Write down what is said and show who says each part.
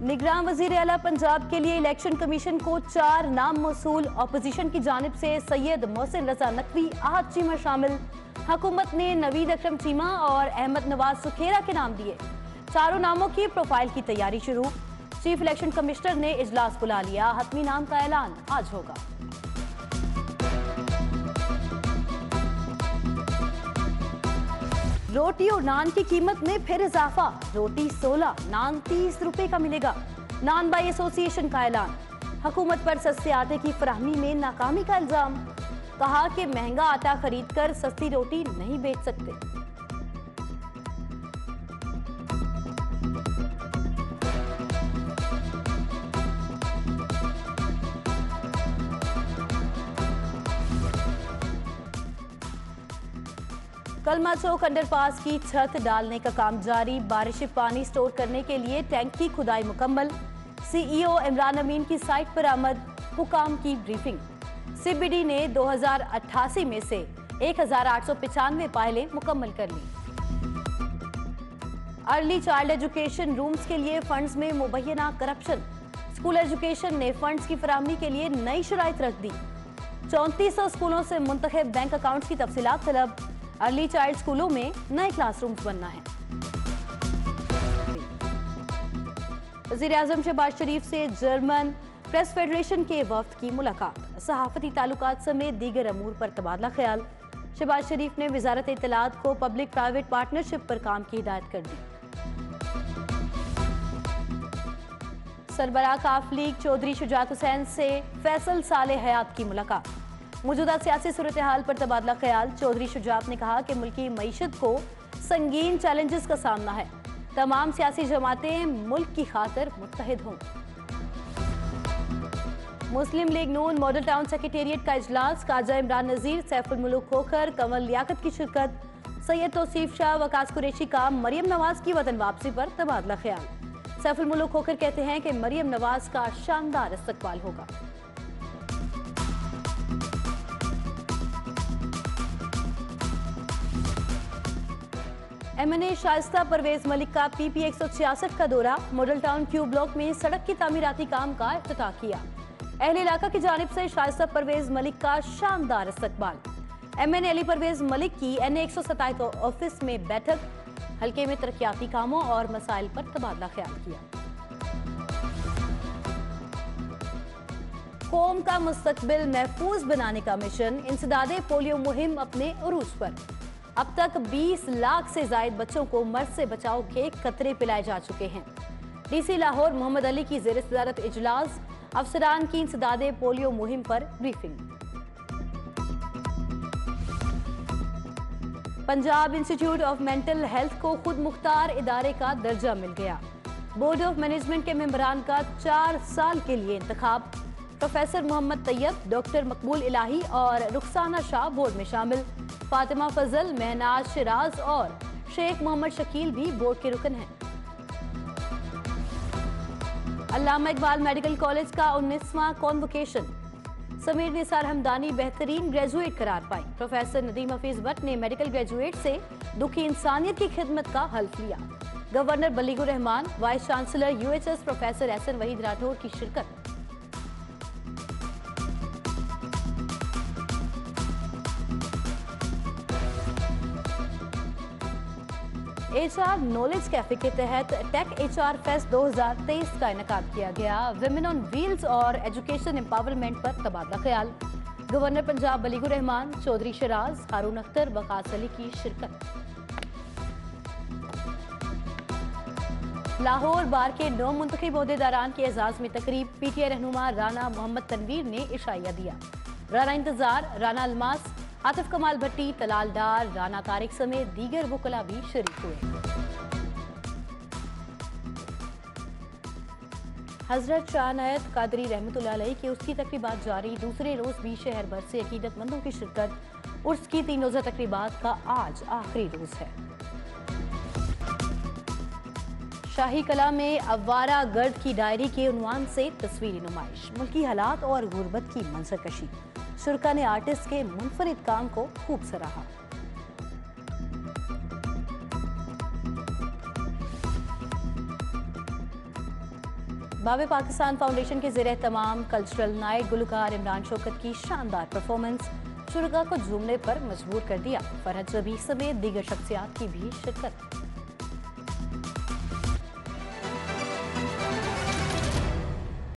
Speaker 1: निगरान वज़ीर अला पंजाब के लिए इलेक्शन कमीशन को चार नाम मौसू अपोजिशन की जानब से सैयद मोहसिन रजा नकवी, आहद चीमा शामिल। हकूमत ने नवीद अक्रम चीमा और अहमद नवाज़ सुखेरा के नाम दिए। चारों नामों की प्रोफ़ाइल की तैयारी शुरू। चीफ इलेक्शन कमिश्नर ने इजलास बुला लिया। हतमी नाम का ऐलान आज होगा। रोटी और नान की कीमत में फिर इजाफा। रोटी 16 नान 30 रुपए का मिलेगा। नान बाई एसोसिएशन का ऐलान। हुकूमत पर सस्ते आटे की फ्राहमी में नाकामी का इल्ज़ाम। कहा कि महँगा आटा खरीदकर सस्ती रोटी नहीं बेच सकते। कलमा चौक अंडरपास की छत डालने का काम जारी। बारिश पानी स्टोर करने के लिए टैंक की खुदाई मुकम्मल। सीईओ इमरान अमीन की साइट पर आमद। हुकाम की ब्रीफिंग सीबीडी ने 2088 में से एक पायलें मुकम्मल कर ली। अर्ली चाइल्ड एजुकेशन रूम्स के लिए फंड्स में मुबैना करप्शन स्कूल एजुकेशन ने फंड्स की फराहमी के लिए नई शराइ रख दी। चौंतीस सौ स्कूलों से मुंतब बैंक अकाउंट्स की तफसीत तलब। अर्ली चाइल्ड स्कूलों में नए क्लासरूम्स बनना है। वज़ीर अजम शहबाज शरीफ से जर्मन प्रेस फेडरेशन के वफद की मुलाकात। सहाफती ताल्लुक समेत दीगर अमूर पर तबादला ख्याल। शहबाज शरीफ ने वजारत इतलात को पब्लिक प्राइवेट पार्टनरशिप पर काम की हिदायत कर दी। सरबरा काफ लीग चौधरी शुजात हुसैन से फैसल साल हयात की मुलाकात। मौजूदा सियासी सूरत हाल पर तबादला ख्याल। चौधरी शुजात ने कहा कि मुल्की मीशत को संगीन चैलेंजेस का सामना है। तमाम सियासी जमातें मुल्क की खातर मुतहद हों। Muslim league Noon model town secretariat का इजलास, काजा इमरान नजीर, सैफुल मुलूक खोखर कंवल लियाकत की शिरकत, सैयद तोसीफ शाह, वकास कुरेशी का मरियम नवाज़ की वतन वापसी पर तबादला ख्याल। सैफुल मुलूक खोखर कहते हैं कि मरियम नवाज़ का शानदार इस्तकबाल होगा। एमएनए शाइस्ता परवेज मलिक का पीपी एक का दौरा, मॉडल टाउन क्यू ब्लॉक में सड़क की तामीराती काम का अफ्ताह किया। अहल इलाका की जानब से शाइस्ता परवेज मलिक का शानदार इस्तकबाल। एम एन अली परवेज मलिक की एन ए एक सौ ऑफ़िस में बैठक, हल्के में तरक्याती कामों और मसाइल पर तबादला ख्याल किया। कौम का मुस्तकबिल महफूज बनाने का मिशन, इंसदादे पोलियो मुहिम अपने उरूज पर। अब तक 20 लाख से जायद बच्चों को मर्द से बचाव के कतरे पिलाए जा चुके हैं। डीसी लाहौर मोहम्मद अली की जेर सदारत इजलास, अफसरान की इंसदादे पोलियो मुहिम पर briefing. Punjab institute of mental health को खुद मुख्तार इदारे का दर्जा मिल गया। बोर्ड ऑफ़ मैनेजमेंट के मेंबरान का चार साल के लिए इंतखाब। प्रोफेसर मोहम्मद तैयब, डॉक्टर मकबूल इलाही और रुखसाना शाह बोर्ड में शामिल। फातिमा फजल, महनाज शिराज और शेख मोहम्मद शकील भी बोर्ड के रुकन हैं। अल्लामा इकबाल मेडिकल कॉलेज का उन्नीसवां कॉन्वोकेशन समीर निसार हमदानी बेहतरीन ग्रेजुएट करार पाई। प्रोफेसर नदीम हफीज भट्ट ने मेडिकल ग्रेजुएट से दुखी इंसानियत की खिदमत का हल्फ लिया governor Baligh Rehman vice chancellor UHS professor S N Waheed Rathore की शिरकत। एचआर नॉलेज कैफ़े के तहत टेक एचआर फेस्ट 2023 का इनका किया गया। विमेन ऑन व्हील्स और एजुकेशन एम्पावरमेंट पर तबादला ख्याल। गवर्नर पंजाब बलीगुर रहमान चौधरी शराज हारून अख्तर वकास अली की शिरकत। लाहौर बार के नौ मुंतखब अहदेदारान के एजाज में तकरीब। पीटीआई रहनुमा राना मोहम्मद तनवीर ने इशाइया दिया। राना इंतज़ार राना अलमास आतिफ कमाल भट्टी तलाल डार राना तारिक समेत दीगर वकला भी शरीक हुए। हज़रत शाह नायत कादरी रहमत की उसकी तकरीबा जारी, दूसरे रोज भी शहर भर से अकीदतमंदों की शिरकत, उर्स की तीन रोजा तकरीबा का आज आखिरी रोज है। शाही कला में अवारा गर्द की डायरी के उनवान से तस्वीरी नुमाइश, मुल्की हालात और गुर्बत की मंजर कशी शुरा ने आर्टिस्ट के मुनफरद काम को खूब सराहा। बाबे पाकिस्तान फाउंडेशन के जेर तमाम कल्चरल नाइट गुलकार इमरान शौकत की शानदार परफॉर्मेंस शुरा को झूमने पर मजबूर कर दिया। फरहत जबी समेत दीगर शख्सियात की भी शिरकत।